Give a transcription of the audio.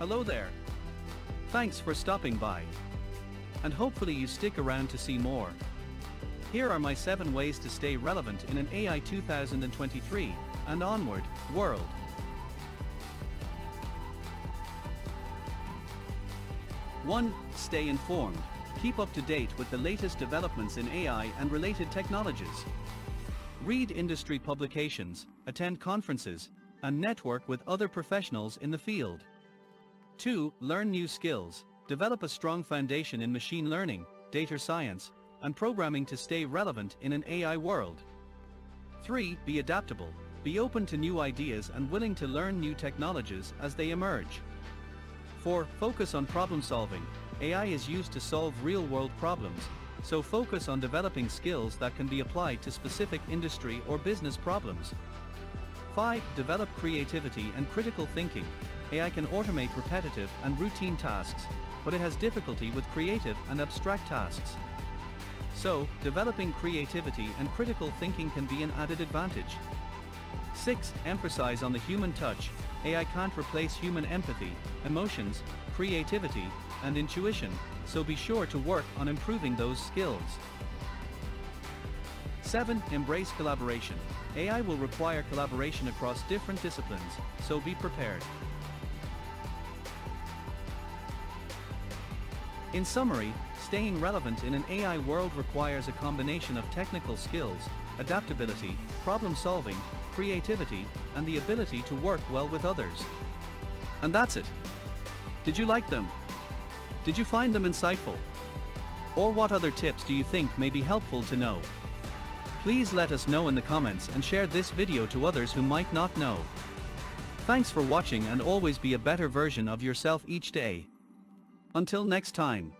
Hello there. Thanks for stopping by. And hopefully you stick around to see more. Here are my 7 ways to stay relevant in an AI 2023 and onward world. 1. Stay informed. Keep up to date with the latest developments in AI and related technologies. Read industry publications, attend conferences, and network with other professionals in the field. 2. Learn new skills. Develop a strong foundation in machine learning, data science, and programming to stay relevant in an AI world. 3. Be adaptable. Be open to new ideas and willing to learn new technologies as they emerge. 4. Focus on problem solving. AI is used to solve real-world problems, so focus on developing skills that can be applied to specific industry or business problems. 5. Develop creativity and critical thinking. AI can automate repetitive and routine tasks, but it has difficulty with creative and abstract tasks. So, developing creativity and critical thinking can be an added advantage. 6. Emphasize on the human touch. AI can't replace human empathy, emotions, creativity, and intuition, so be sure to work on improving those skills. 7. Embrace collaboration. AI will require collaboration across different disciplines, so be prepared. In summary, staying relevant in an AI world requires a combination of technical skills, adaptability, problem solving, creativity, and the ability to work well with others. And that's it. Did you like them? Did you find them insightful? Or what other tips do you think may be helpful to know? Please let us know in the comments and share this video to others who might not know. Thanks for watching and always be a better version of yourself each day. Until next time.